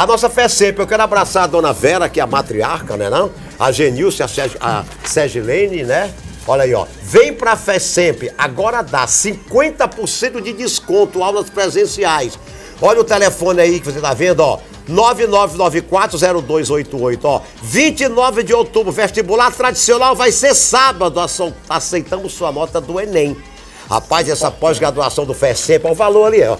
A nossa fé sempre. Eu quero abraçar a dona Vera, que é a matriarca, né não? A Genilce, a, Seg a Segilene, né? Olha aí, ó. Vem pra fé sempre. Agora dá 50% de desconto, aulas presenciais. Olha o telefone aí que você tá vendo, ó. 99940288, ó. 29 de outubro, vestibular tradicional vai ser sábado. Aceitamos sua nota do Enem. Rapaz, essa pós-graduação do FECEP, o valor ali, ó,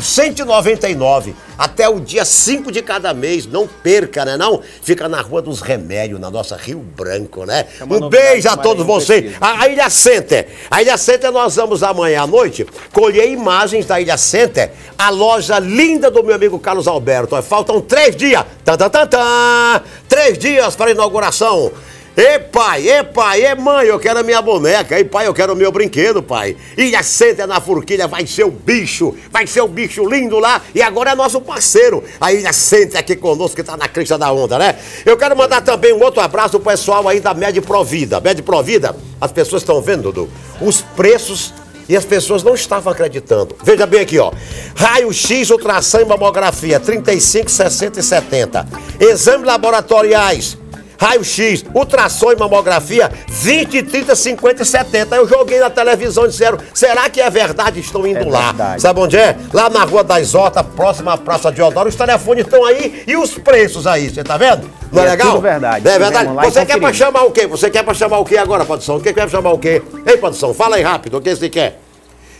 199 até o dia 5 de cada mês. Não perca, né não? Fica na Rua dos Remédios, na nossa Rio Branco, né? É um beijo a todos vocês. A, a, Ilha Center. A Ilha Center nós vamos amanhã à noite colher imagens da Ilha Center, a loja linda do meu amigo Carlos Alberto. Faltam três dias. Tan, tan, tan, tan. Três dias para a inauguração. Ei, pai, ei, pai, ei, mãe, eu quero a minha boneca. Ei, pai, eu quero o meu brinquedo, pai. E Senta na Forquilha vai ser o bicho, vai ser o bicho lindo lá. E agora é nosso parceiro. A Ilha Senta aqui conosco, que tá na crista da onda, né? Eu quero mandar também um outro abraço pro pessoal aí da Med Provida. Med Provida, as pessoas estão vendo, Dudu, os preços e as pessoas não estavam acreditando. Veja bem aqui, ó. Raio-X, ultrassom e mamografia, 35, 60 e 70. Exames laboratoriais, raio-x, ultrassom e mamografia, 20, 30, 50 e 70. Eu joguei na televisão e disseram, será que é verdade? Estão indo é lá. Verdade. Sabe onde é? Lá na Rua das Hortas, próxima à Praça de Odoro. Os telefones estão aí e os preços aí, você tá vendo? Não é, é legal? Tudo verdade. É verdade? Você quer pra chamar o quê? Você quer pra chamar o quê agora, produção? O que quer chamar o quê? Ei, produção, fala aí rápido, o que você quer?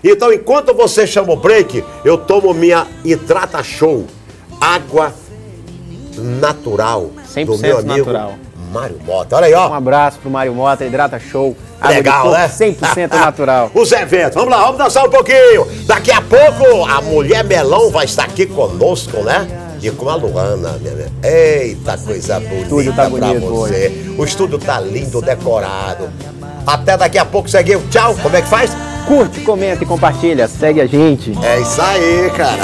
Então, enquanto você chama o break, eu tomo minha Hidrata Show. Água natural. 100% do meu amigo natural. Mário Mota. Olha aí, ó. Um abraço pro Mário Mota, Hidrata Show. Legal, né? 100% natural. Os eventos. Vamos lá, vamos dançar um pouquinho. Daqui a pouco, a Mulher Melão vai estar aqui conosco, né? E com a Luana, minha Eita, coisa bonita o estúdio tá bonito pra você. Hoje. O estúdio tá lindo, decorado. Até daqui a pouco, seguiu. Tchau. Como é que faz? Curte, comenta e compartilha. Segue a gente. É isso aí, cara.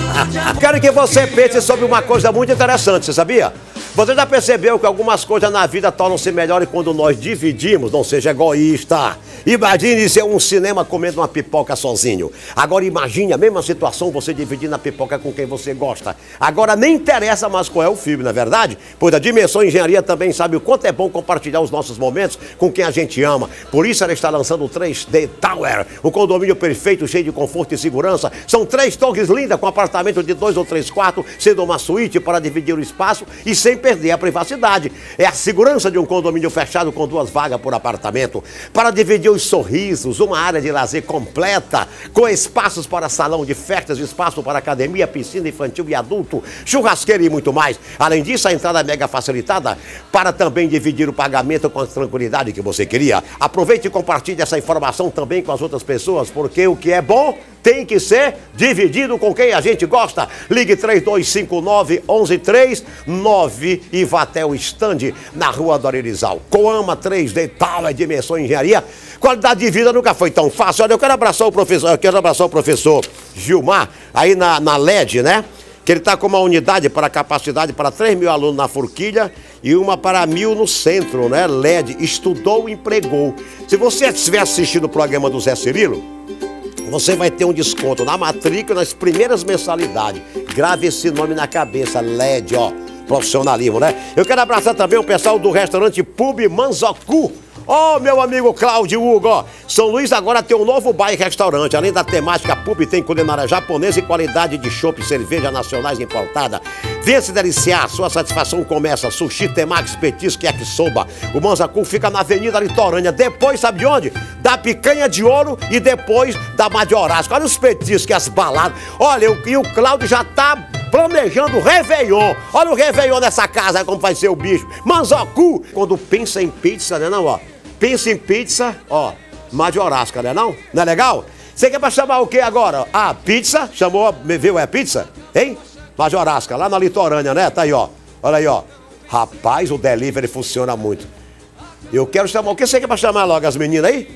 Quero que você pense sobre uma coisa muito interessante, você sabia? Você já percebeu que algumas coisas na vida tornam-se melhores quando nós dividimos? Não seja egoísta. Imagine ser um cinema comendo uma pipoca sozinho. Agora imagine a mesma situação você dividindo a pipoca com quem você gosta. Agora nem interessa mais qual é o filme, na é verdade? Pois a Dimensão Engenharia também sabe o quanto é bom compartilhar os nossos momentos com quem a gente ama. Por isso ela está lançando o 3D Tower, o condomínio perfeito, cheio de conforto e segurança. São três torres lindas com apartamento de dois ou três quartos, sendo uma suíte para dividir o espaço e sem perder a privacidade. É a segurança de um condomínio fechado com duas vagas por apartamento. Para dividir os sorrisos, uma área de lazer completa, com espaços para salão de festas, espaço para academia, piscina infantil e adulto, churrasqueira e muito mais. Além disso, a entrada é mega facilitada para também dividir o pagamento com a tranquilidade que você queria. Aproveite e compartilhe essa informação também com as outras pessoas, porque o que é bom tem que ser dividido com quem a gente gosta. Ligue 3259 1139 e vá até o stand na rua Doririzal. Coama 3D Tal é dimensão engenharia. Qualidade de vida nunca foi tão fácil. Olha, eu quero abraçar o professor, eu quero abraçar o professor Gilmar, aí na, na LED, né? Que ele está com uma unidade para capacidade para 3 mil alunos na Forquilha e uma para mil no centro, né? LED. Estudou empregou. Se você estiver assistindo o programa do Zé Cirilo, você vai ter um desconto na matrícula nas primeiras mensalidades. Grave esse nome na cabeça, LED, ó. Profissionalismo, né? Eu quero abraçar também o pessoal do restaurante Pub Manzocu Ó, oh, meu amigo Cláudio Hugo, ó. São Luís agora tem um novo bar e restaurante. Além da temática pub, tem culinária japonesa e qualidade de chopp e cerveja nacionais importada. Venha se deliciar, sua satisfação começa. Sushi, temaki, petisco e yakisoba. O Manzacu fica na Avenida Litorânea. Depois, sabe de onde? Da Picanha de Ouro e depois da Majorasco. Olha os petiscos e as baladas. Olha, e o Cláudio já tá planejando o Réveillon. Olha o Réveillon dessa casa, como vai ser o bicho. Manzocu, quando pensa em pizza, né não, ó? Pensa em pizza, ó, Majorasca, né não? Não é legal? Você quer pra chamar o que agora? Ah, pizza, chamou, viu, é pizza? Hein? Majorasca, lá na litorânea, né? Tá aí, ó. Olha aí, ó. Rapaz, o delivery funciona muito. Eu quero chamar, o que você quer pra chamar logo as meninas aí?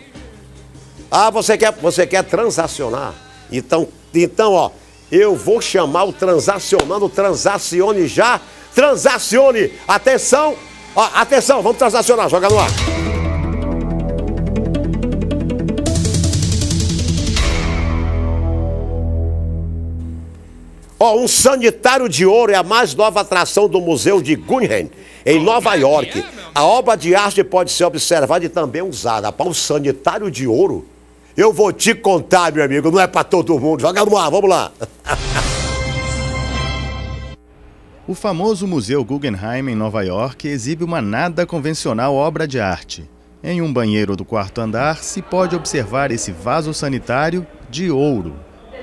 Ah, você quer, você quer transacionar? Então, então, ó, eu vou chamar o transacionando, transacione já, transacione. Atenção, ó, atenção, vamos transacionar, joga no ar. Ó, um sanitário de ouro é a mais nova atração do Museu de Guggenheim, em Nova York. A obra de arte pode ser observada e também usada. Para um sanitário de ouro? Eu vou te contar, meu amigo, não é para todo mundo. Joga no ar, vamos lá. O famoso Museu Guggenheim em Nova York exibe uma nada convencional obra de arte. Em um banheiro do quarto andar se pode observar esse vaso sanitário de ouro.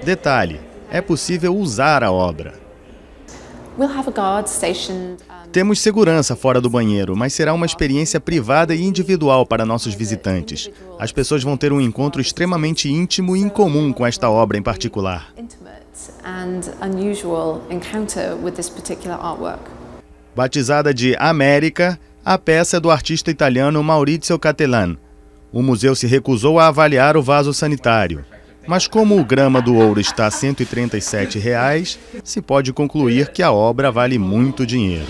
Detalhe: é possível usar a obra. Temos segurança fora do banheiro, mas será uma experiência privada e individual para nossos visitantes. As pessoas vão ter um encontro extremamente íntimo e incomum com esta obra em particular. Batizada de América, a peça é do artista italiano Maurizio Cattelan. O museu se recusou a avaliar o vaso sanitário. Mas como o grama do ouro está a 137 reais, se pode concluir que a obra vale muito dinheiro.